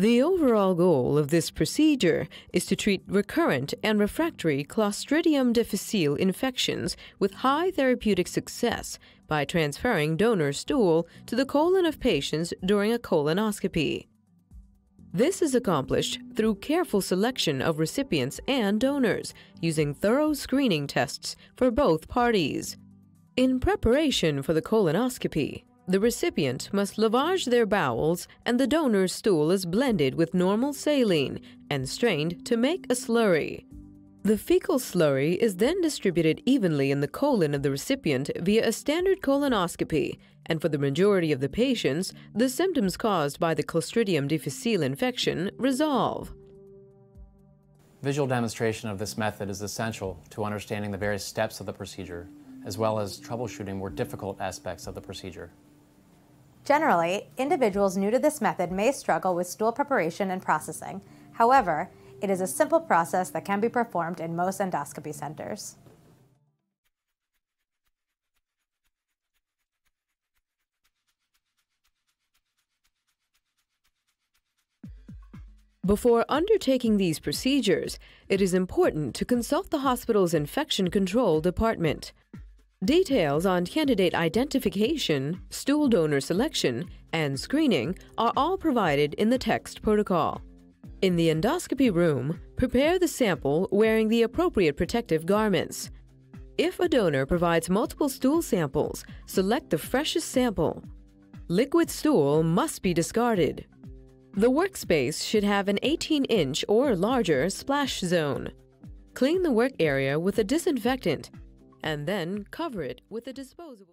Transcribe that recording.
The overall goal of this procedure is to treat recurrent and refractory Clostridium difficile infections with high therapeutic success by transferring donor stool to the colon of patients during a colonoscopy. This is accomplished through careful selection of recipients and donors using thorough screening tests for both parties. In preparation for the colonoscopy, the recipient must lavage their bowels and the donor's stool is blended with normal saline and strained to make a slurry. The fecal slurry is then distributed evenly in the colon of the recipient via a standard colonoscopy, and for the majority of the patients, the symptoms caused by the Clostridium difficile infection resolve. Visual demonstration of this method is essential to understanding the various steps of the procedure, as well as troubleshooting more difficult aspects of the procedure. Generally, individuals new to this method may struggle with stool preparation and processing. However, it is a simple process that can be performed in most endoscopy centers. Before undertaking these procedures, it is important to consult the hospital's infection control department. Details on candidate identification, stool donor selection, and screening are all provided in the text protocol. In the endoscopy room, prepare the sample wearing the appropriate protective garments. If a donor provides multiple stool samples, select the freshest sample. Liquid stool must be discarded. The workspace should have an 18-inch or larger splash zone. Clean the work area with a disinfectant and then cover it with a disposable